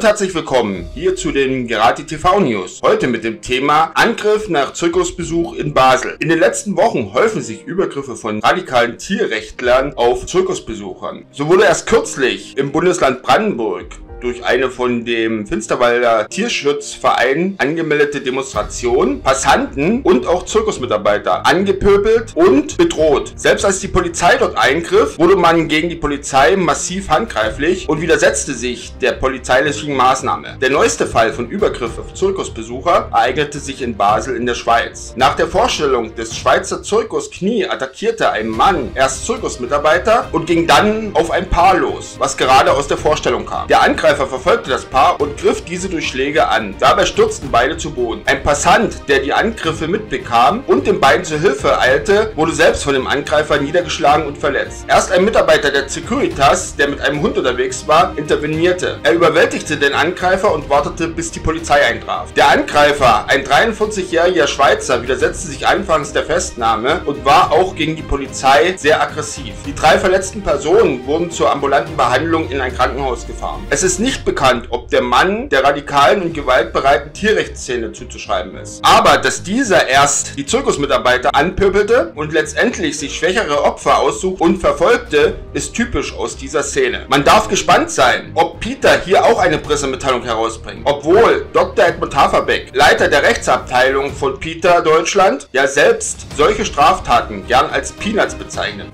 und herzlich willkommen hier zu den Gerati TV News. Heute mit dem Thema Angriff nach Zirkusbesuch in Basel. In den letzten Wochen häufen sich Übergriffe von radikalen Tierrechtlern auf Zirkusbesuchern. So wurde erst kürzlich im Bundesland Brandenburg durch eine von dem Finsterwalder Tierschutzverein angemeldete Demonstration Passanten und auch Zirkusmitarbeiter angepöbelt und bedroht. Selbst als die Polizei dort eingriff, wurde man gegen die Polizei massiv handgreiflich und widersetzte sich der polizeilichen Maßnahme. Der neueste Fall von Übergriff auf Zirkusbesucher ereignete sich in Basel in der Schweiz. Nach der Vorstellung des Schweizer Zirkus Knie attackierte ein Mann erst Zirkusmitarbeiter und ging dann auf ein Paar los, was gerade aus der Vorstellung kam. Der Angreifer Angreifer verfolgte das Paar und griff diese durch Schläge an. Dabei stürzten beide zu Boden. Ein Passant, der die Angriffe mitbekam und den beiden zur Hilfe eilte, wurde selbst von dem Angreifer niedergeschlagen und verletzt. Erst ein Mitarbeiter der Securitas, der mit einem Hund unterwegs war, intervenierte. Er überwältigte den Angreifer und wartete, bis die Polizei eintraf. Der Angreifer, ein 43-jähriger Schweizer, widersetzte sich anfangs der Festnahme und war auch gegen die Polizei sehr aggressiv. Die drei verletzten Personen wurden zur ambulanten Behandlung in ein Krankenhaus gefahren. Es ist nicht bekannt, ob der Mann der radikalen und gewaltbereiten Tierrechtsszene zuzuschreiben ist. Aber dass dieser erst die Zirkusmitarbeiter anpöbelte und letztendlich sich schwächere Opfer aussucht und verfolgte, ist typisch aus dieser Szene. Man darf gespannt sein, ob Peter hier auch eine Pressemitteilung herausbringt. Obwohl Dr. Edmund Haferbeck, Leiter der Rechtsabteilung von Peter Deutschland, ja selbst solche Straftaten gern als Peanuts bezeichnet.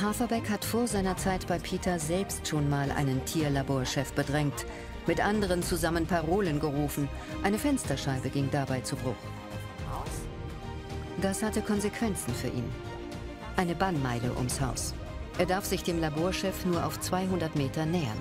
Haferbeck hat vor seiner Zeit bei Peter selbst schon mal einen Tierlaborchef bedrängt, mit anderen zusammen Parolen gerufen. Eine Fensterscheibe ging dabei zu Bruch. Das hatte Konsequenzen für ihn. Eine Bannmeile ums Haus. Er darf sich dem Laborchef nur auf 200 Meter nähern.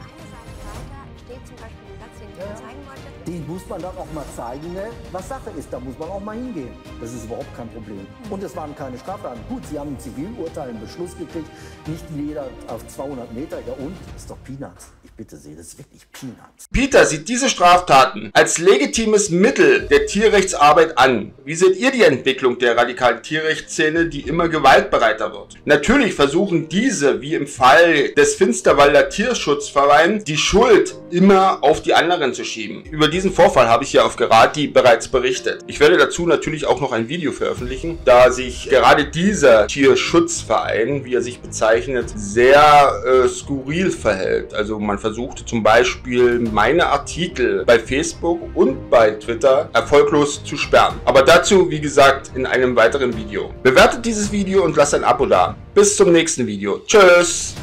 Den muss man dann auch mal zeigen, ne, was Sache ist. Da muss man auch mal hingehen. Das ist überhaupt kein Problem. Und es waren keine Straftaten. Gut, Sie haben ein Zivilurteil, einen Beschluss gekriegt. Nicht jeder auf 200 Meter. Ja und? Das ist doch Peanuts. Bitte Sie, das ist wirklich Peanuts. Peter sieht diese Straftaten als legitimes Mittel der Tierrechtsarbeit an. Wie seht ihr die Entwicklung der radikalen Tierrechtsszene, die immer gewaltbereiter wird? Natürlich versuchen diese, wie im Fall des Finsterwalder Tierschutzvereins, die Schuld immer auf die anderen zu schieben. Über diesen Vorfall habe ich ja auf Gerati bereits berichtet. Ich werde dazu natürlich auch noch ein Video veröffentlichen, da sich gerade dieser Tierschutzverein, wie er sich bezeichnet, sehr äh, skurril verhält. Also man versuchte zum Beispiel meine Artikel bei Facebook und bei Twitter erfolglos zu sperren. Aber dazu, wie gesagt, in einem weiteren Video. Bewertet dieses Video und lasst ein Abo da. Bis zum nächsten Video. Tschüss!